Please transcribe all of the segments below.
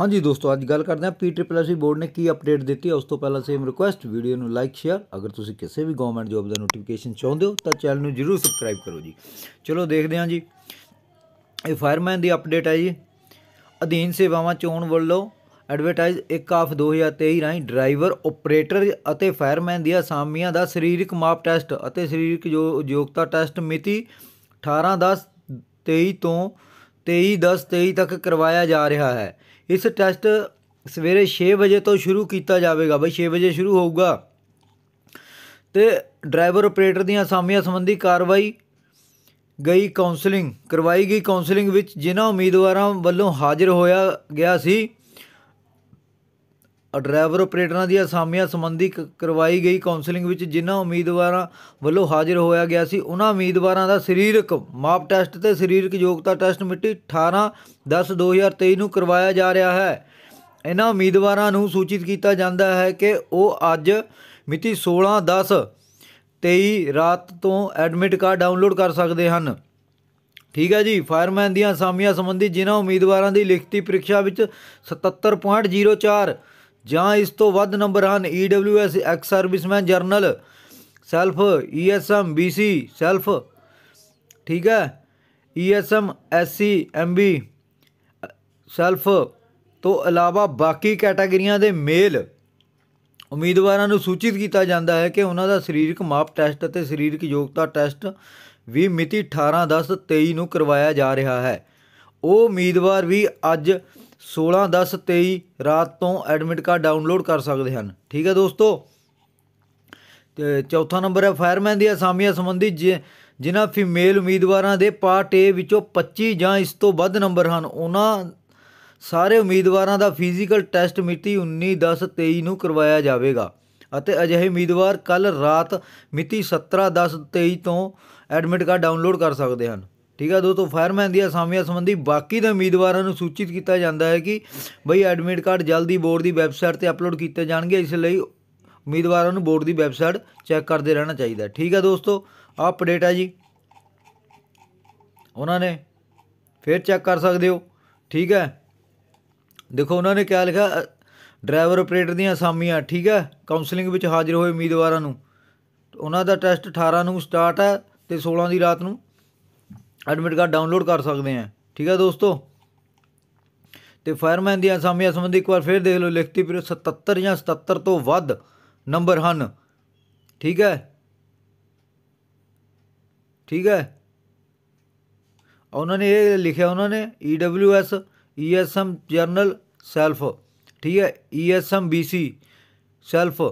ਹਾਂਜੀ ਦੋਸਤੋ, ਅੱਜ ਗੱਲ ਕਰਦੇ ਹਾਂ ਪੀ ਟ੍ਰਿਪਲ ਐਸ ਬੋਰਡ ਨੇ ਕੀ ਅਪਡੇਟ ਦਿੱਤੀ ਹੈ। ਉਸ ਤੋਂ ਪਹਿਲਾਂ ਸੇਮ ਰਿਕੁਐਸਟ ਵੀਡੀਓ ਨੂੰ ਲਾਈਕ ਸ਼ੇਅਰ ਅਗਰ ਤੁਸੀਂ ਕਿਸੇ ਵੀ ਗਵਰਨਮੈਂਟ ਜੋਬ ਦਾ ਨੋਟੀਫਿਕੇਸ਼ਨ ਚਾਹੁੰਦੇ ਹੋ, ਤਾਂ ਚੈਨਲ ਨੂੰ ਜਰੂਰ ਸਬਸਕ੍ਰਾਈਬ ਕਰੋ ਜੀ। ਚਲੋ, ਦੇਖਦੇ ਹਾਂ ਜੀ। ਇਹ ਫਾਇਰਮੈਨ ਦੀ ਅਪਡੇਟ ਹੈ ਜੀ। ਅਧੀਨ ਸੇਵਾਵਾਂ ਚੋਣ ਵੱਲੋਂ ਐਡਵਰਟਾਈਜ਼ 1 ਆਫ 2023 ਰਾਹੀਂ ਡਰਾਈਵਰ ਆਪਰੇਟਰ ਅਤੇ ਫਾਇਰਮੈਨ ਦੀਆਂ ਅਸਾਮੀਆਂ ਦਾ ਸਰੀਰਕ ਮਾਪ ਟੈਸਟ ਅਤੇ ਸਰੀਰਕ ਯੋ- ਯੋਗਤਾ ਟੈਸਟ ਮਿਤੀ 18 10 23 ਤੋਂ 23 10 23 ਤੱਕ ਕਰਵਾਇਆ ਜਾ ਰਿਹਾ ਹੈ। ਇਸ ਟੈਸਟ ਸਵੇਰੇ 6 ਵਜੇ ਤੋਂ ਸ਼ੁਰੂ ਕੀਤਾ ਜਾਵੇਗਾ। ਬਈ 6 ਵਜੇ ਸ਼ੁਰੂ ਹੋਊਗਾ। ਤੇ ਡਰਾਈਵਰ ਆਪਰੇਟਰ ਦੀਆਂ ਅਸਾਮੀਆਂ ਸੰਬੰਧੀ ਕਾਰਵਾਈ ਗਈ ਕਾਉਂਸਲਿੰਗ ਕਰਵਾਈ ਗਈ ਕਾਉਂਸਲਿੰਗ ਵਿੱਚ ਜਿਨ੍ਹਾਂ ਉਮੀਦਵਾਰਾਂ ਵੱਲੋਂ ਹਾਜ਼ਰ ਹੋਇਆ ਗਿਆ ਸੀ ਡਰਾਈਵਰ ਆਪਰੇਟਰਾਂ ਦੀਆਂ ਅਸਾਮੀਆਂ ਸੰਬੰਧੀ ਕ- ਕਰਵਾਈ ਗਈ ਕਾਉਂਸਲਿੰਗ ਵਿੱਚ ਜਿਨ੍ਹਾਂ ਉਮੀਦਵਾਰਾਂ ਵੱਲੋਂ ਹਾਜ਼ਰ ਹੋਇਆ ਗਿਆ ਸੀ ਉਹਨਾਂ ਉਮੀਦਵਾਰਾਂ ਦਾ ਸਰੀਰਕ ਮਾਪ ਟੈਸਟ ਤੇ ਸਰੀਰਕ ਯੋਗਤਾ ਟੈਸਟ ਮਿਤੀ 18 10 2023 ਨੂੰ ਕਰਵਾਇਆ ਜਾ ਰਿਹਾ ਹੈ। ਇਹਨਾਂ ਉਮੀਦਵਾਰਾਂ ਨੂੰ ਸੂਚਿਤ ਕੀਤਾ ਜਾਂਦਾ ਹੈ ਕਿ ਉਹ ਅੱਜ ਮਿਤੀ 16 10 23 ਰਾਤ ਤੋਂ ਐਡਮਿਟ ਕਾਰਡ ਡਾਊਨਲੋਡ ਕਰ ਸਕਦੇ ਹਨ। ਠੀਕ ਹੈ ਜੀ, ਫਾਇਰਮੈਨ ਦੀਆਂ ਅਸਾਮੀਆਂ ਸੰਬੰਧੀ ਜਿਨ੍ਹਾਂ ਉਮੀਦਵਾਰਾਂ ਦੀ ਲਿਖਤੀ ਪ੍ਰੀਖਿਆ ਵਿੱਚ 77.04 ਜਾਂ ਇਸ ਤੋਂ ਵੱਧ ਨੰਬਰ ਹਨ E EWS ex serviceman general, self ESM BC self, ਠੀਕ ਹੈ E ESM SC MB self, ਤੋਂ ਇਲਾਵਾ ਬਾਕੀ ਕੈਟਾਗਰੀਆਂ ਦੇ ਮੇਲ, ਉਮੀਦਵਾਰਾਂ ਨੂੰ ਸੂਚਿਤ ਕੀਤਾ ਜਾਂਦਾ ਹੈ ਕਿ ਉਹਨਾਂ ਦਾ ਸਰੀਰਕ ਮਾਪ ਟੈਸਟ ਅਤੇ ਸਰੀਰਕ ਯੋਗਤਾ ਟੈਸਟ ਵੀ ਮਿਤੀ 18/10/23 ਨੂੰ ਕਰਵਾਇਆ ਜਾ ਰਿਹਾ ਹੈ। ਉਹ ਉਮੀਦਵਾਰ ਵੀ ਅੱਜ 16/10/23 ਰਾਤ ਤੋਂ ਐਡਮਿਟ ਕਾਰਡ ਡਾਊਨਲੋਡ ਕਰ ਸਕਦੇ ਹਨ। ਠੀਕ ਹੈ ਦੋਸਤੋ? ਤੇ ਚੌਥਾ ਨੰਬਰ ਹੈ ਫਾਇਰਮੈਨ ਦੀਆਂ ਅਸਾਮੀਆਂ ਸੰਬੰਧੀ ਜਿ- ਜਿਨ੍ਹਾਂ ਫੀਮੇਲ ਉਮੀਦਵਾਰਾਂ ਦੇ ਪਾਰਟ ਏ ਵਿੱਚੋਂ 25 ਜਾਂ ਇਸ ਤੋਂ ਵੱਧ ਨੰਬਰ ਹਨ, ਉਹਨਾਂ ਸਾਰੇ ਉਮੀਦਵਾਰਾਂ ਦਾ ਫਿਜ਼ੀਕਲ ਟੈਸਟ ਮਿਤੀ 19/10/23 ਨੂੰ ਕਰਵਾਇਆ ਜਾਵੇਗਾ ਅਤੇ ਅਜਿਹੇ ਉਮੀਦਵਾਰ ਕੱਲ ਰਾਤ ਮਿਤੀ 17/10/23 ਤੋਂ ਐਡਮਿਟ ਕਾਰਡ ਡਾਊਨਲੋਡ ਕਰ ਸਕਦੇ ਹਨ। ਠੀਕ ਹੈ ਦੋਸਤੋ ਫਾਇਰਮੈਨ ਦੀਆਂ ਅਸਾਮੀਆਂ ਸੰਬੰਧੀ ਬਾਕੀ ਦੇ ਉਮੀਦਵਾਰਾਂ ਨੂੰ ਸੂਚਿਤ ਕੀਤਾ ਜਾਂਦਾ ਹੈ ਕਿ ਬਈ ਐਡਮਿਟ ਕਾਰਡ ਜਲਦੀ ਬੋਰਡ ਦੀ ਵੈਬਸਾਈਟ ਤੇ ਅਪਲੋਡ ਕੀਤੇ ਜਾਣਗੇ, ਇਸ ਲਈ ਉਮੀਦਵਾਰਾਂ ਨੂੰ ਬੋਰਡ ਦੀ ਵੈਬਸਾਈਟ ਚੈੱਕ ਕਰਦੇ ਰਹਿਣਾ ਚਾਹੀਦਾ ਠੀਕ ਹੈ ਦੋਸਤੋ, ਆਹ ਅਪਡੇਟ ਹੈ ਜੀ। ਉਹਨਾਂ ਨੇ ਫਿਰ ਚੈੱਕ ਕਰ ਸਕਦੇ ਹੋ। ਠੀਕ ਹੈ ਦੇਖੋ, ਉਹਨਾਂ ਨੇ ਕਿਹਾ ਲਿਖਿਆ? ਡਰਾਈਵਰ ਆਪਰੇਟਰ ਦੀਆਂ ਅਸਾਮੀਆਂ ਠੀਕ ਹੈ ਕਾਉਂਸਲਿੰਗ ਵਿੱਚ ਹਾਜ਼ਰ ਹੋਏ ਉਮੀਦਵਾਰਾਂ ਨੂੰ। ਉਹਨਾਂ ਦਾ ਟੈਸਟ 18 ਨੂੰ ਸਟਾਰਟ ਹੈ ਤੇ 16 ਦੀ ਰਾਤ ਨੂੰ। ਐਡਮਿਟ ਕਾਰਡ ਡਾਊਨਲੋਡ ਕਰ ਸਕਦੇ ਆ ਠੀਕ ਹੈ ਦੋਸਤੋ ਤੇ ਫਾਇਰਮੈਨ ਦੀਆਂ ਅਸਾਮੀਆਂ ਸੰਬੰਧੀ ਇੱਕ ਵਾਰ ਫਿਰ ਦੇਖ ਲਓ ਲਿਖਤੀ ਪਰ 77 ਜਾਂ 77 ਤੋਂ ਵੱਧ ਨੰਬਰ ਹਨ ਠੀਕ ਹੈ ਠੀਕ ਹੈ ਉਹਨਾਂ ਨੇ ਇਹ ਲਿਖਿਆ ਉਹਨਾਂ ਨੇ E EWS ESM general self ਠੀਕ ਹੈ E ESM BC self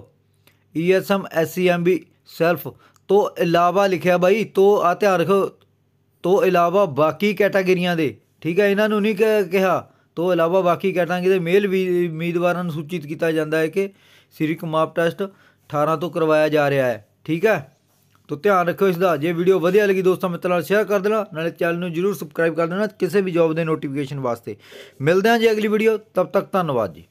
ESM SCMB self ਤੋਂ ਇਲਾਵਾ ਲਿਖਿਆ ਬਾਈ ਤੋਂ ਆ ਧਿਆਨ ਰੱਖੋ ਤੋਂ ਇਲਾਵਾ ਬਾਕੀ ਕੈਟਾਗਰੀਆਂ ਦੇ ਠੀਕ ਹੈ ਇਹਨਾਂ ਨੂੰ ਨਹੀਂ ਕ- ਕਿਹਾ ਤੋਂ ਇਲਾਵਾ ਬਾਕੀ ਕੈਟਾਗਰੀ ਦੇ ਮੇਲ ਵੀ ਉਮੀਦਵਾਰਾਂ ਨੂੰ ਸੂਚਿਤ ਕੀਤਾ ਜਾਂਦਾ ਹੈ ਕਿ ਸਰੀਰਕ ਮਾਪ ਟੈਸਟ 18 ਤੋਂ ਕਰਵਾਇਆ ਜਾ ਰਿਹਾ ਹੈ ਠੀਕ ਹੈ ਤੋ ਧਿਆਨ ਰੱਖੋ ਇਸ ਦਾ ਜੇ ਵੀਡੀਓ ਵਧੀਆ ਲੱਗੀ ਦੋਸਤਾਂ ਮਿੱਤਰਾਂ ਨਾਲ ਸ਼ੇਅਰ ਕਰ ਦੇਣਾ ਨਾਲੇ ਚੈਨਲ ਨੂੰ ਜਰੂਰ ਸਬਸਕ੍ਰਾਈਬ ਕਰ ਦੇਣਾ ਕਿਸੇ ਵੀ ਜੌਬ ਦੇ ਨੋਟੀਫਿਕੇਸ਼ਨ ਵਾਸਤੇ ਮਿਲਦੇ ਹਾਂ ਜੀ ਅਗਲੀ ਵੀਡੀਓ ਤਬ ਤੱਕ ਧੰਨਵਾਦ ਜੀ